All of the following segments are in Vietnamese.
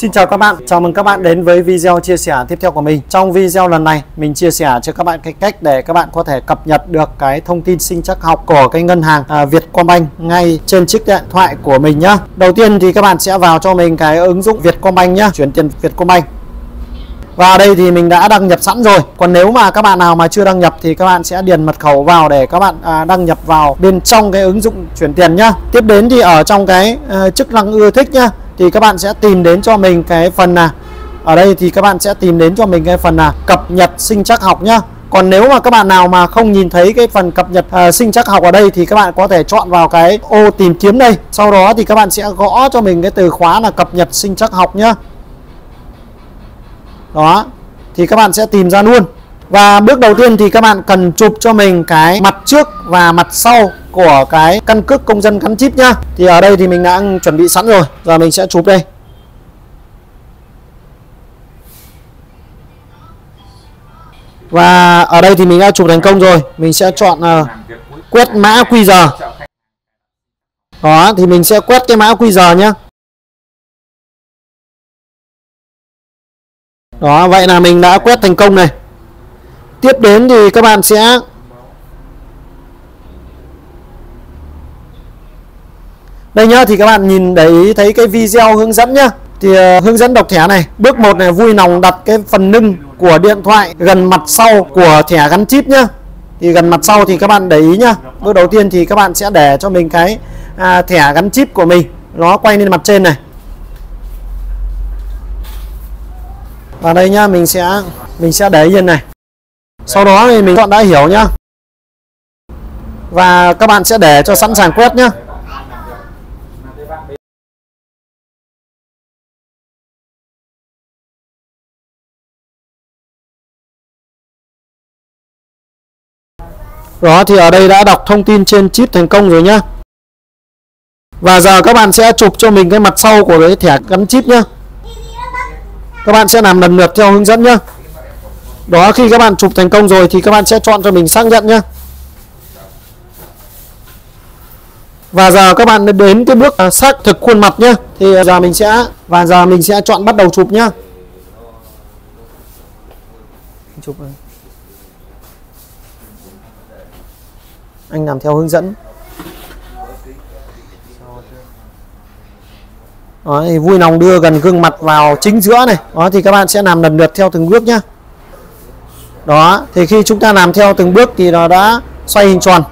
Xin chào các bạn, chào mừng các bạn đến với video chia sẻ tiếp theo của mình. Trong video lần này, mình chia sẻ cho các bạn cái cách để các bạn có thể cập nhật được cái thông tin sinh chắc học của cái ngân hàng à, Vietcombank ngay trên chiếc điện thoại của mình nhá. Đầu tiên thì các bạn sẽ vào cho mình cái ứng dụng Vietcombank nhá, chuyển tiền Vietcombank. Và đây thì mình đã đăng nhập sẵn rồi Còn nếu mà các bạn nào mà chưa đăng nhập Thì các bạn sẽ điền mật khẩu vào để các bạn à, đăng nhập vào bên trong cái ứng dụng chuyển tiền nhá Tiếp đến thì ở trong cái à, chức năng ưa thích nhá thì các bạn sẽ tìm đến cho mình cái phần là Ở đây thì các bạn sẽ tìm đến cho mình cái phần là cập nhật sinh chắc học nhá. Còn nếu mà các bạn nào mà không nhìn thấy cái phần cập nhật uh, sinh chắc học ở đây thì các bạn có thể chọn vào cái ô tìm kiếm đây. Sau đó thì các bạn sẽ gõ cho mình cái từ khóa là cập nhật sinh chắc học nhá. Đó. Thì các bạn sẽ tìm ra luôn và bước đầu tiên thì các bạn cần chụp cho mình cái mặt trước và mặt sau của cái căn cước công dân gắn chip nhá. Thì ở đây thì mình đã chuẩn bị sẵn rồi. Giờ mình sẽ chụp đây. Và ở đây thì mình đã chụp thành công rồi. Mình sẽ chọn uh, quét mã QR đó thì mình sẽ quét cái mã QR nhé đó vậy là mình đã quét thành công này tiếp đến thì các bạn sẽ đây nhá thì các bạn nhìn để ý thấy cái video hướng dẫn nhá. Thì uh, hướng dẫn đọc thẻ này. Bước 1 này vui lòng đặt cái phần nâng của điện thoại gần mặt sau của thẻ gắn chip nhá. Thì gần mặt sau thì các bạn để ý nhá. Bước đầu tiên thì các bạn sẽ để cho mình cái à, thẻ gắn chip của mình nó quay lên mặt trên này. Và đây nhá mình sẽ mình sẽ để yên này sau đó thì mình chọn đã hiểu nhá. Và các bạn sẽ để cho sẵn sàng quét nhá. Đó, thì ở đây đã đọc thông tin trên chip thành công rồi nhá. Và giờ các bạn sẽ chụp cho mình cái mặt sau của cái thẻ gắn chip nhá. Các bạn sẽ làm lần lượt theo hướng dẫn nhé đó khi các bạn chụp thành công rồi thì các bạn sẽ chọn cho mình xác nhận nhé và giờ các bạn đến cái bước à, xác thực khuôn mặt nhé thì à, giờ mình sẽ và giờ mình sẽ chọn bắt đầu chụp nhá. Chụp anh làm theo hướng dẫn. Đó, thì vui lòng đưa gần gương mặt vào chính giữa này. Đó thì các bạn sẽ làm lần lượt theo từng bước nhá đó, thì khi chúng ta làm theo từng bước thì nó đã xoay hình tròn.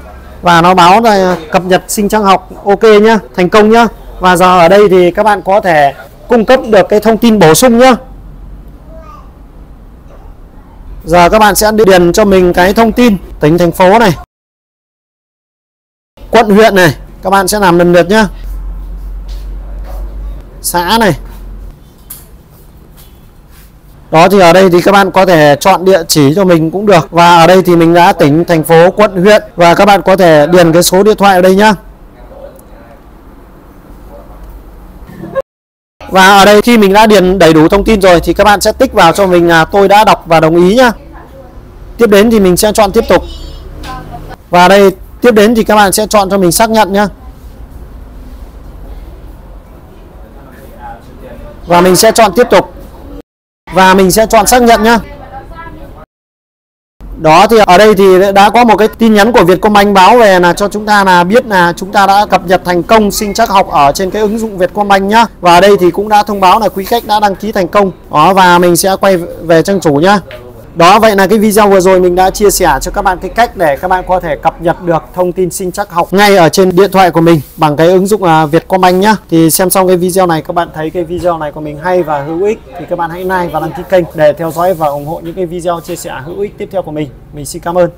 Và nó báo là cập nhật sinh trang học, ok nhá, thành công nhá. Và giờ ở đây thì các bạn có thể cung cấp được cái thông tin bổ sung nhá. Giờ các bạn sẽ điền cho mình cái thông tin tỉnh thành phố này, quận huyện này. Các bạn sẽ làm lần lượt nhá. Xã này đó thì ở đây thì các bạn có thể chọn địa chỉ cho mình cũng được. Và ở đây thì mình đã tỉnh thành phố, quận, huyện. Và các bạn có thể điền cái số điện thoại ở đây nhá. Và ở đây khi mình đã điền đầy đủ thông tin rồi thì các bạn sẽ tích vào cho mình là tôi đã đọc và đồng ý nhá. Tiếp đến thì mình sẽ chọn tiếp tục. Và đây, tiếp đến thì các bạn sẽ chọn cho mình xác nhận nhá. Và mình sẽ chọn tiếp tục và mình sẽ chọn xác nhận nhá đó thì ở đây thì đã có một cái tin nhắn của Vietcombank báo về là cho chúng ta là biết là chúng ta đã cập nhật thành công sinh chắc học ở trên cái ứng dụng Vietcombank nhá. Và ở đây thì cũng đã thông báo là quý khách đã đăng ký thành công. Đó, và mình sẽ quay về trang chủ nhá. Đó, vậy là cái video vừa rồi mình đã chia sẻ cho các bạn cái cách để các bạn có thể cập nhật được thông tin sinh chắc học ngay ở trên điện thoại của mình bằng cái ứng dụng à, Vietcombank nhá. Thì xem xong cái video này, các bạn thấy cái video này của mình hay và hữu ích thì các bạn hãy like và đăng ký kênh để theo dõi và ủng hộ những cái video chia sẻ hữu ích tiếp theo của mình. Mình xin cảm ơn.